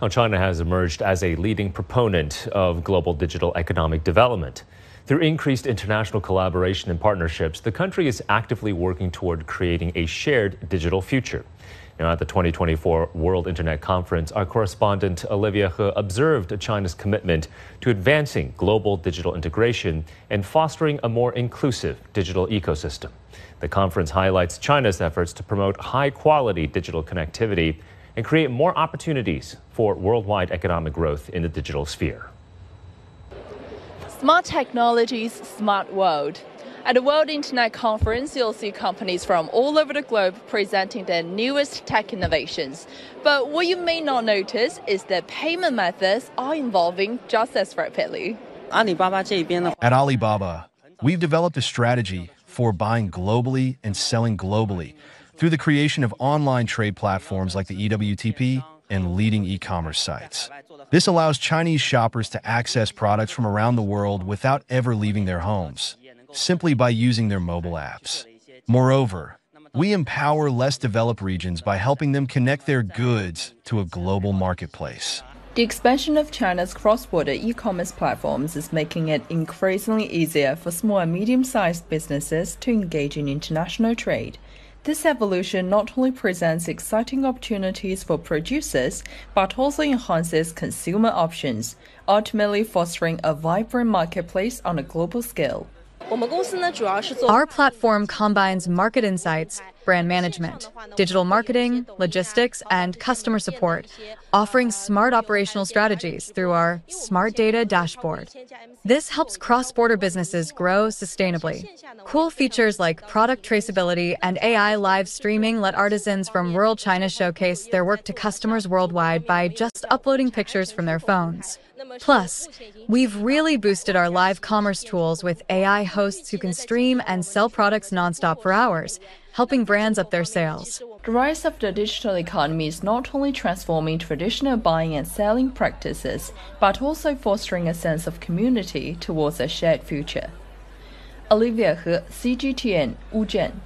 Now, China has emerged as a leading proponent of global digital economic development. Through increased international collaboration and partnerships, the country is actively working toward creating a shared digital future. Now, at the 2024 World Internet Conference, our correspondent Olivia He observed China's commitment to advancing global digital integration and fostering a more inclusive digital ecosystem. The conference highlights China's efforts to promote high quality digital connectivity and create more opportunities for worldwide economic growth in the digital sphere. Smart technologies, smart world. At the World Internet Conference, you'll see companies from all over the globe presenting their newest tech innovations. But what you may not notice is that payment methods are evolving just as rapidly. At Alibaba, we've developed a strategy for buying globally and selling globally through the creation of online trade platforms like the EWTP and leading e commerce sites. This allows Chinese shoppers to access products from around the world without ever leaving their homes, simply by using their mobile apps. Moreover, we empower less developed regions by helping them connect their goods to a global marketplace. The expansion of China's cross border e commerce platforms is making it increasingly easier for small and medium sized businesses to engage in international trade. This evolution not only presents exciting opportunities for producers, but also enhances consumer options, ultimately fostering a vibrant marketplace on a global scale. Our platform combines market insights, brand management, digital marketing, logistics, and customer support, offering smart operational strategies through our Smart Data Dashboard. This helps cross border businesses grow sustainably. Cool features like product traceability and AI live streaming let artisans from rural China showcase their work to customers worldwide by just uploading pictures from their phones. Plus, we've really boosted our live commerce tools with AI hosts who can stream and sell products nonstop for hours, helping brands up their sales. The rise of the digital economy is not only transforming traditional buying and selling practices, but also fostering a sense of community towards a shared future. Olivia He, CGTN, Wuzhen.